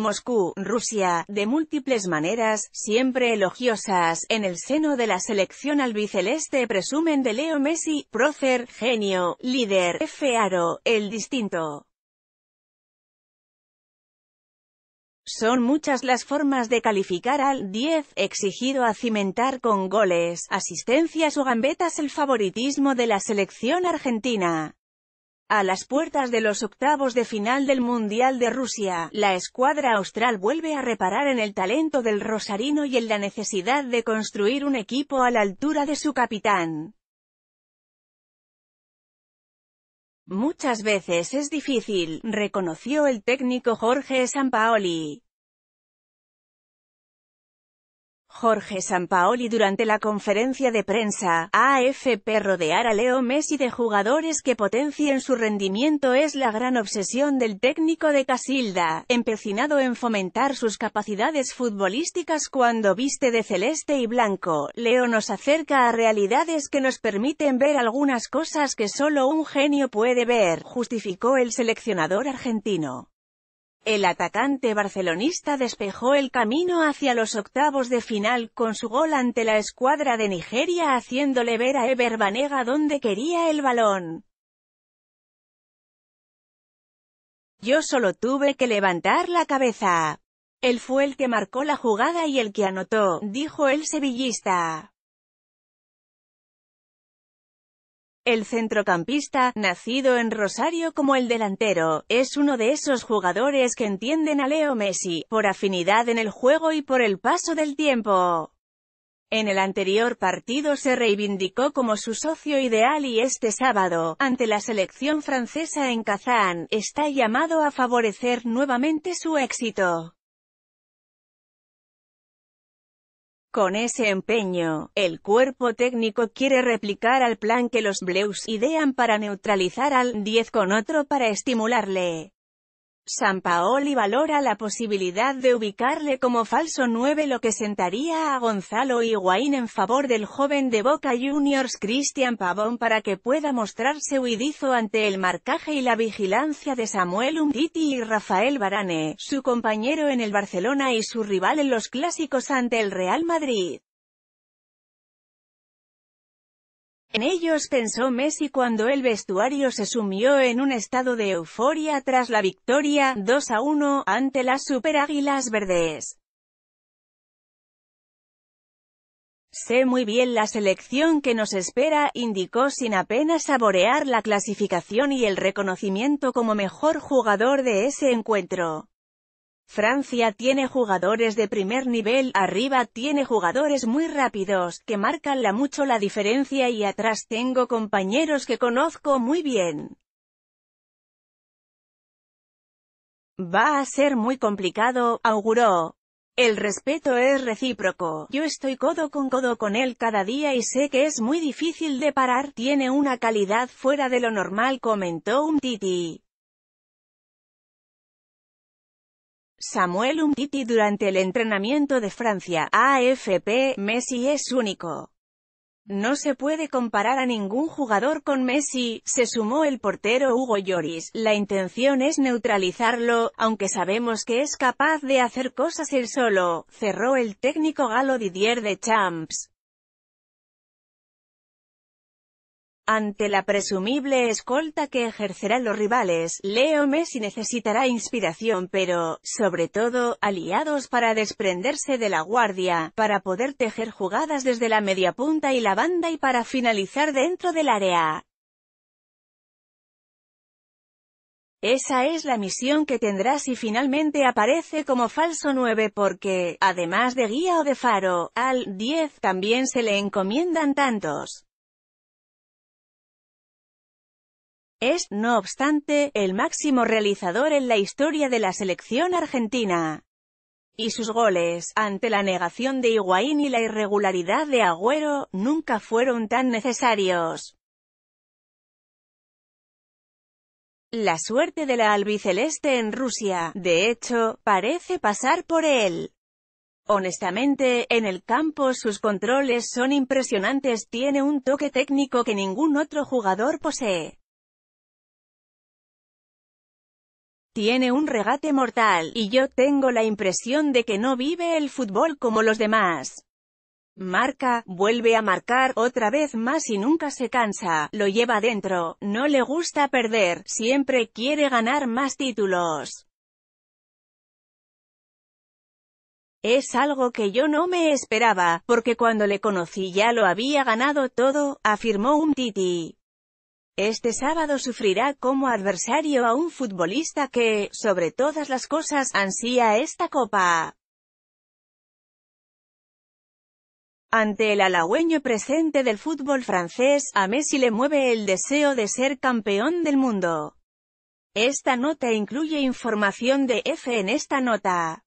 Moscú, Rusia, de múltiples maneras, siempre elogiosas, en el seno de la selección albiceleste presumen de Leo Messi, prócer, genio, líder, fearo, el distinto. Son muchas las formas de calificar al 10, exigido a cimentar con goles, asistencias o gambetas el favoritismo de la selección argentina. A las puertas de los octavos de final del Mundial de Rusia, la escuadra austral vuelve a reparar en el talento del rosarino y en la necesidad de construir un equipo a la altura de su capitán. Muchas veces es difícil, reconoció el técnico Jorge Sampaoli. Jorge Sampaoli durante la conferencia de prensa, AFP rodear a Leo Messi de jugadores que potencien su rendimiento es la gran obsesión del técnico de Casilda, empecinado en fomentar sus capacidades futbolísticas cuando viste de celeste y blanco. Leo nos acerca a realidades que nos permiten ver algunas cosas que solo un genio puede ver, justificó el seleccionador argentino. El atacante barcelonista despejó el camino hacia los octavos de final con su gol ante la escuadra de Nigeria haciéndole ver a Eber Banega dónde quería el balón. Yo solo tuve que levantar la cabeza. Él fue el que marcó la jugada y el que anotó, dijo el sevillista. El centrocampista, nacido en Rosario como el delantero, es uno de esos jugadores que entienden a Leo Messi, por afinidad en el juego y por el paso del tiempo. En el anterior partido se reivindicó como su socio ideal y este sábado, ante la selección francesa en Kazán, está llamado a favorecer nuevamente su éxito. Con ese empeño, el cuerpo técnico quiere replicar al plan que los Blues idean para neutralizar al 10 con otro para estimularle. Sampaoli valora la posibilidad de ubicarle como falso 9 lo que sentaría a Gonzalo Higuaín en favor del joven de Boca Juniors Cristian Pavón para que pueda mostrarse huidizo ante el marcaje y la vigilancia de Samuel Umtiti y Rafael Varane, su compañero en el Barcelona y su rival en los clásicos ante el Real Madrid. En ellos pensó Messi cuando el vestuario se sumió en un estado de euforia tras la victoria, 2 a 1, ante las Super Águilas Verdes. Sé muy bien la selección que nos espera, indicó sin apenas saborear la clasificación y el reconocimiento como mejor jugador de ese encuentro. Francia tiene jugadores de primer nivel, arriba tiene jugadores muy rápidos, que marcan la mucho la diferencia y atrás tengo compañeros que conozco muy bien. Va a ser muy complicado, auguró. El respeto es recíproco, yo estoy codo con codo con él cada día y sé que es muy difícil de parar, tiene una calidad fuera de lo normal comentó un titi. Samuel Umtiti durante el entrenamiento de Francia, AFP, Messi es único. No se puede comparar a ningún jugador con Messi, se sumó el portero Hugo Lloris, la intención es neutralizarlo, aunque sabemos que es capaz de hacer cosas él solo, cerró el técnico galo Didier de Champs. Ante la presumible escolta que ejercerán los rivales, Leo Messi necesitará inspiración pero, sobre todo, aliados para desprenderse de la guardia, para poder tejer jugadas desde la media punta y la banda y para finalizar dentro del área. Esa es la misión que tendrá si finalmente aparece como falso 9 porque, además de guía o de faro, al 10 también se le encomiendan tantos. Es, no obstante, el máximo realizador en la historia de la selección argentina. Y sus goles, ante la negación de Higuaín y la irregularidad de Agüero, nunca fueron tan necesarios. La suerte de la albiceleste en Rusia, de hecho, parece pasar por él. Honestamente, en el campo sus controles son impresionantes, tiene un toque técnico que ningún otro jugador posee. Tiene un regate mortal, y yo tengo la impresión de que no vive el fútbol como los demás. Marca, vuelve a marcar, otra vez más y nunca se cansa, lo lleva dentro, no le gusta perder, siempre quiere ganar más títulos. Es algo que yo no me esperaba, porque cuando le conocí ya lo había ganado todo, afirmó un Titi. Este sábado sufrirá como adversario a un futbolista que, sobre todas las cosas, ansía esta copa. Ante el halagüeño presente del fútbol francés, a Messi le mueve el deseo de ser campeón del mundo. Esta nota incluye información de F en esta nota.